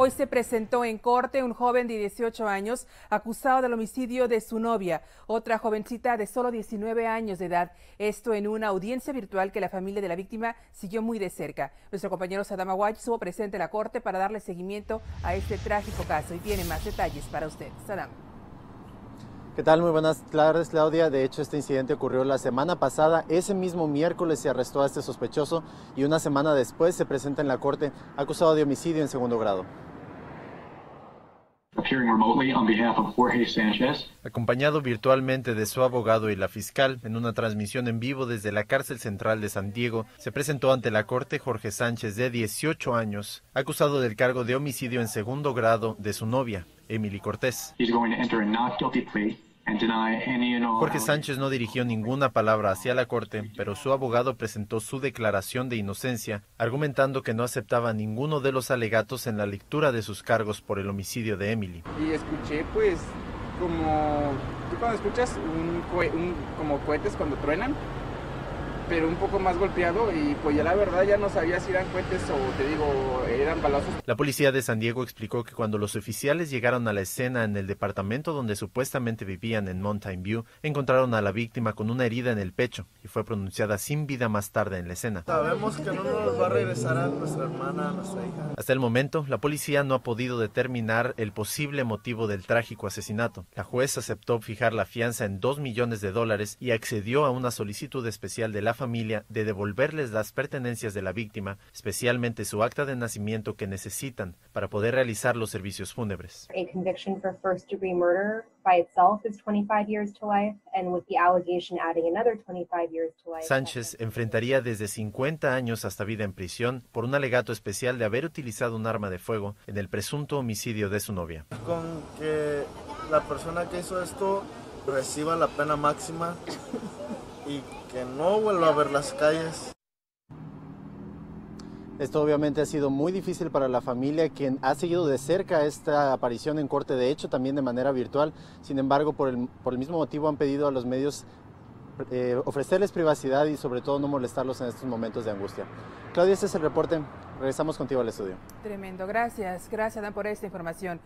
Hoy se presentó en corte un joven de 18 años acusado del homicidio de su novia, otra jovencita de solo 19 años de edad. Esto en una audiencia virtual que la familia de la víctima siguió muy de cerca. Nuestro compañero Sadama Aguay estuvo presente en la corte para darle seguimiento a este trágico caso y tiene más detalles para usted. Sadam. ¿Qué tal? Muy buenas tardes, Claudia. De hecho, este incidente ocurrió la semana pasada. Ese mismo miércoles se arrestó a este sospechoso y una semana después se presenta en la corte acusado de homicidio en segundo grado. Acompañado virtualmente de su abogado y la fiscal, en una transmisión en vivo desde la cárcel central de San Diego, se presentó ante la corte Jorge Sánchez, de 18 años, acusado del cargo de homicidio en segundo grado de su novia, Emily Cortés. Jorge Sánchez no dirigió ninguna palabra hacia la corte, pero su abogado presentó su declaración de inocencia, argumentando que no aceptaba ninguno de los alegatos en la lectura de sus cargos por el homicidio de Emily. Y escuché, pues, como tú cuando escuchas un, como cohetes cuando truenan, pero un poco más golpeado y pues ya la verdad ya no sabía si eran cohetes o te digo eran balazos. La policía de San Diego explicó que cuando los oficiales llegaron a la escena en el departamento donde supuestamente vivían en Mountain View, encontraron a la víctima con una herida en el pecho y fue pronunciada sin vida más tarde en la escena. Sabemos que no nos va a regresar a nuestra hermana, a nuestra hija. Hasta el momento, la policía no ha podido determinar el posible motivo del trágico asesinato. La juez aceptó fijar la fianza en dos millones de dólares y accedió a una solicitud especial de la familia de devolverles las pertenencias de la víctima, especialmente su acta de nacimiento que necesitan para poder realizar los servicios fúnebres. Sánchez enfrentaría desde 50 años hasta vida en prisión por un alegato especial de haber utilizado un arma de fuego en el presunto homicidio de su novia. Con que la persona que hizo esto reciba la pena máxima y que no vuelva a ver las calles. Esto obviamente ha sido muy difícil para la familia, quien ha seguido de cerca esta aparición en corte, de hecho también de manera virtual. Sin embargo, por el, por el mismo motivo han pedido a los medios eh, ofrecerles privacidad y sobre todo no molestarlos en estos momentos de angustia. Claudia, este es el reporte. Regresamos contigo al estudio. Tremendo. Gracias. Gracias, Dan, por esta información.